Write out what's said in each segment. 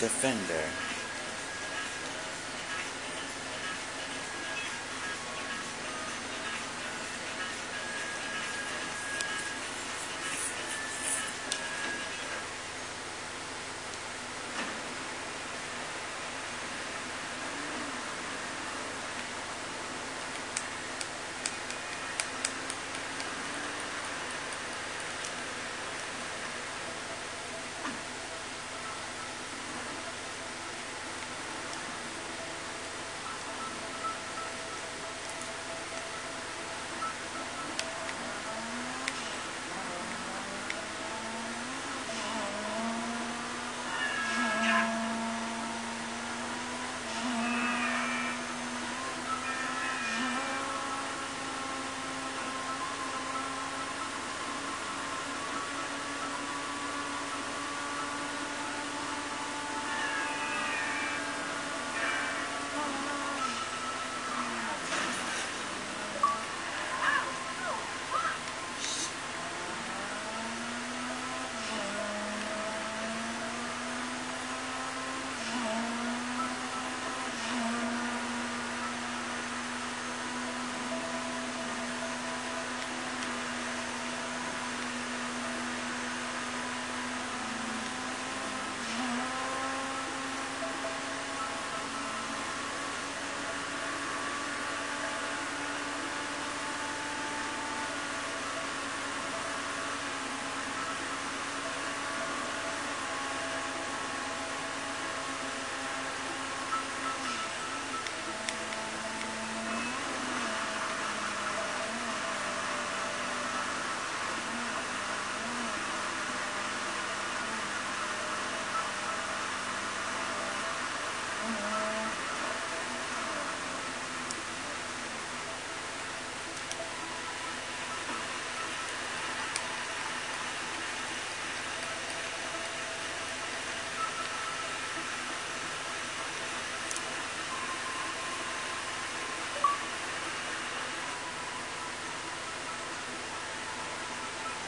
Defender.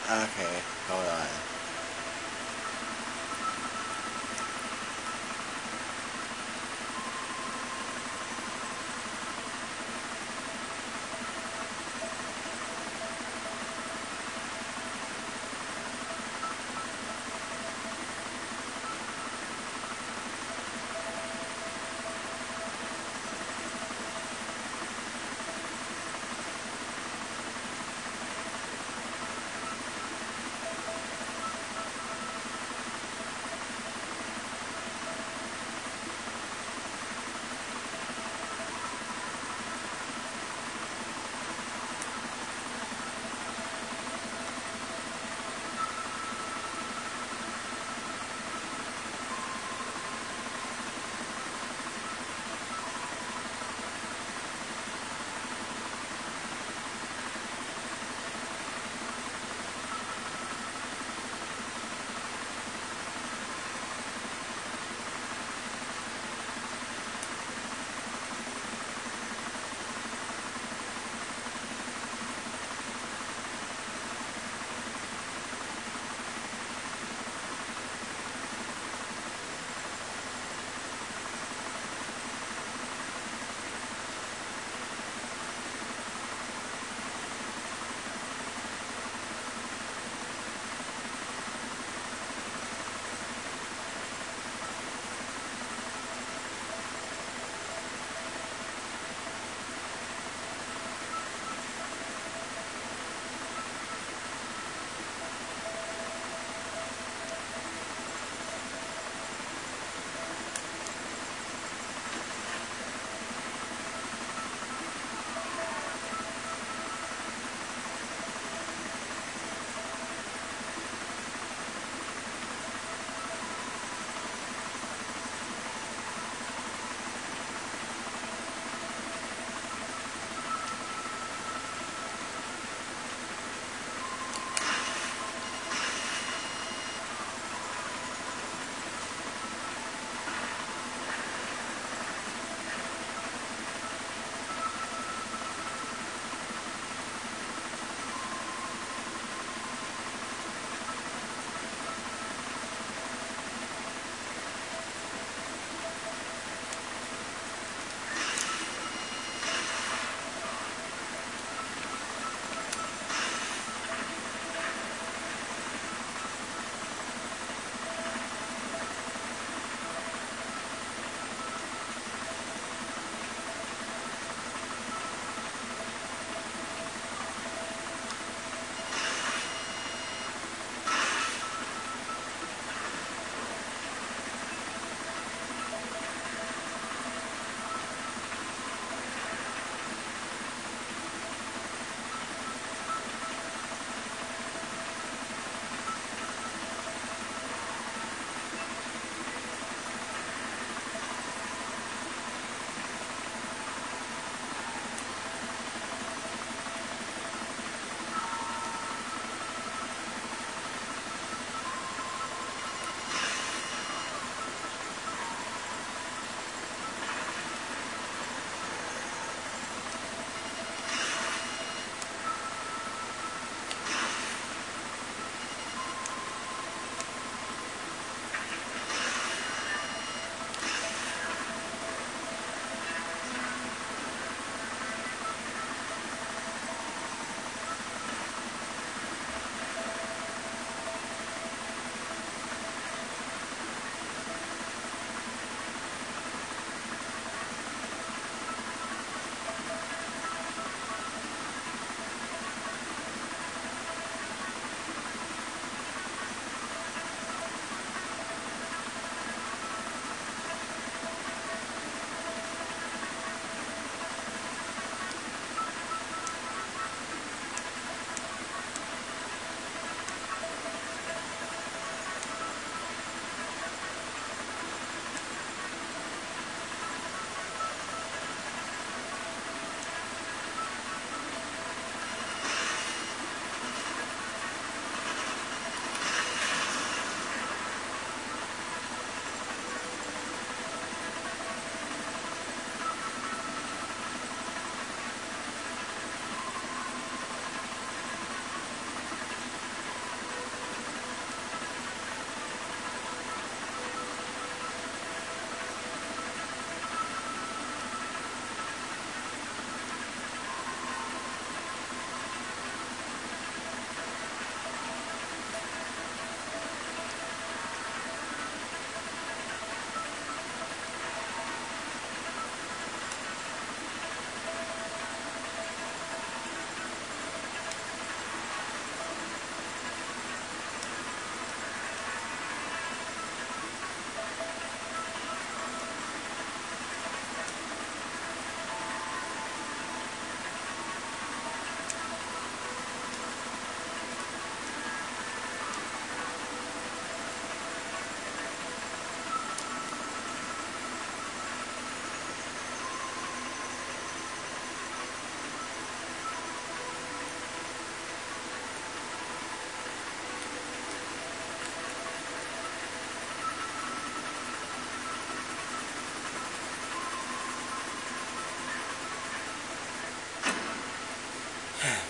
Okay, hold on.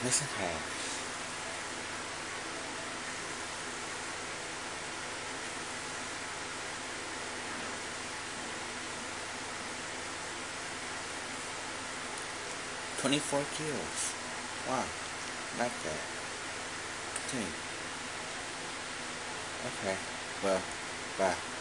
Listen half. Twenty-four kills. Wow, like that. Continue. Okay, well, bye.